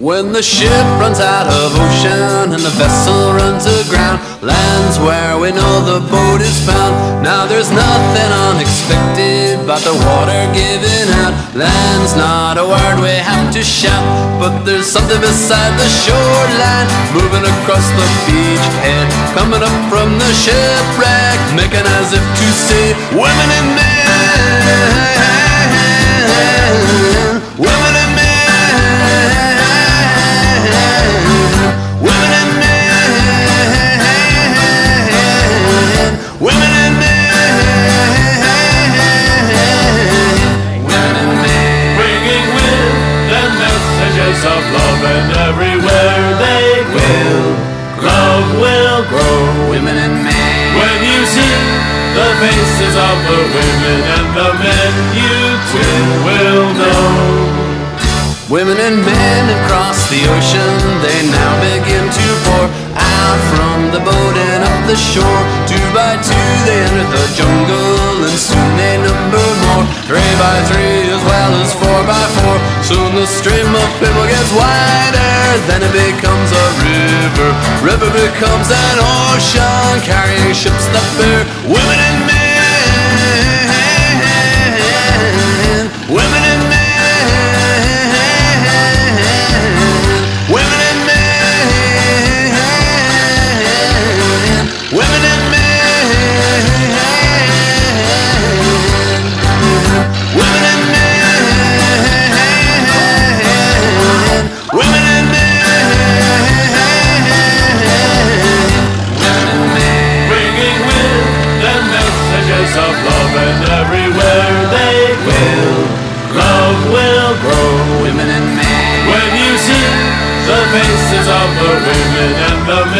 When the ship runs out of ocean and the vessel runs aground, lands where we know the boat is found. Now there's nothing unexpected but the water giving out. Land's not a word we have to shout, but there's something beside the shoreline, moving across the beachhead, coming up from the shipwreck, making as if to say, women and men. Of love and everywhere they will love will grow. women and men. When you see the faces of the women and the men you too will know. Women and men across the ocean they now begin to pour out from the boat and up the shore. Two by two they enter the jungle and soon they number more. Three by three Soon the stream of people gets wider, then it becomes a river. River becomes an ocean, carrying ships that bear women and men. of love and everywhere they will. Love will grow. Women and men. When you see the faces of the women and the men